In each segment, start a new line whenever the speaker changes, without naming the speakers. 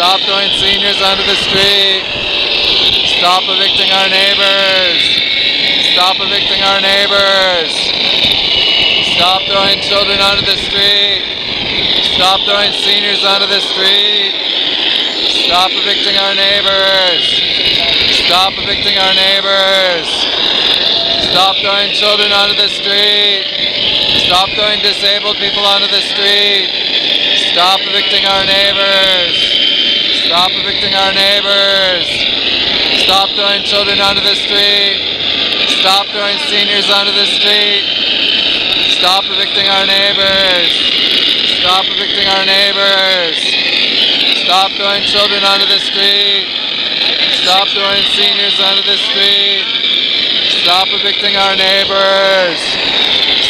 Stop throwing seniors onto the street. Stop evicting our neighbors. Stop evicting our neighbors. Stop throwing children onto the street. Stop throwing seniors onto the street. Stop evicting our neighbors. Stop evicting our neighbors. Stop throwing children onto the street. Stop throwing disabled people onto the street. Stop evicting our neighbors. Stop evicting our neighbors. Stop throwing children onto the street. Stop throwing seniors onto the street. Stop evicting our neighbors. Stop evicting our neighbors. Stop throwing children onto the street. Stop throwing seniors onto the street. Stop evicting our neighbors.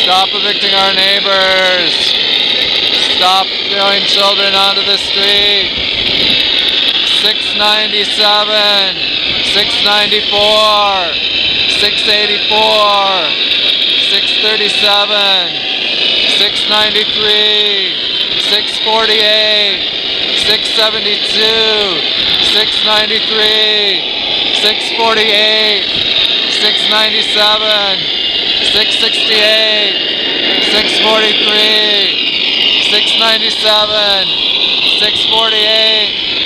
Stop evicting our neighbors. Stop throwing children onto the street. 697, 694, 684, 637, 693, 648, 672, 693, 648, 697, 668, 643, 697, 648,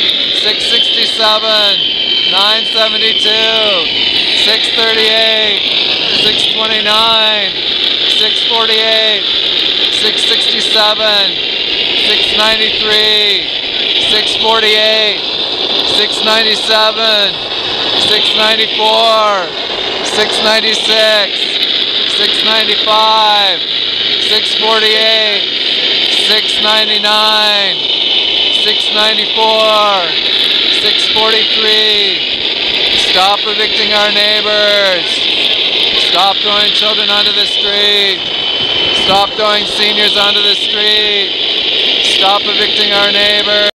667, 972, 638, 629, 648, 667, 693, 648, 697, 694, 696, 695, 648, 699, 694, 643. Stop evicting our neighbors. Stop throwing children onto the street. Stop throwing seniors onto the street. Stop evicting our neighbors.